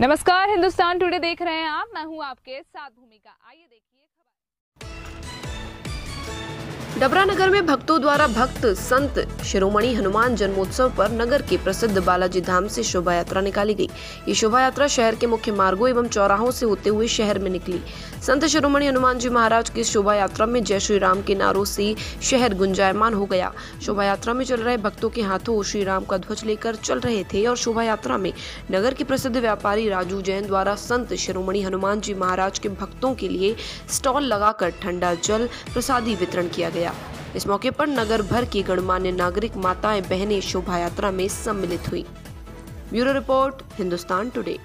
नमस्कार हिंदुस्तान टुडे देख रहे हैं आप। मैं हूँ आपके साथ भूमिका। आइए देखिए डबरा नगर में भक्तों द्वारा भक्त, संत शिरोमणि हनुमान जन्मोत्सव पर नगर के प्रसिद्ध बालाजी धाम से शोभा यात्रा निकाली गई। ये शोभा यात्रा शहर के मुख्य मार्गों एवं चौराहों से होते हुए शहर में निकली। संत शिरोमणि हनुमान जी महाराज की शोभा यात्रा में जय श्री राम के नारों से शहर गुंजायमान हो गया। शोभा यात्रा में चल रहे भक्तों के हाथों श्री राम का ध्वज लेकर चल रहे थे और शोभा यात्रा में नगर के प्रसिद्ध व्यापारी राजू जैन द्वारा संत शिरोमणि हनुमान जी महाराज के भक्तों के लिए स्टॉल लगाकर ठंडा जल प्रसादी वितरण किया गया। इस मौके पर नगर भर की गणमान्य नागरिक, माताएँ, बहनें शोभा यात्रा में सम्मिलित हुई। Bureau report, Hindustan today.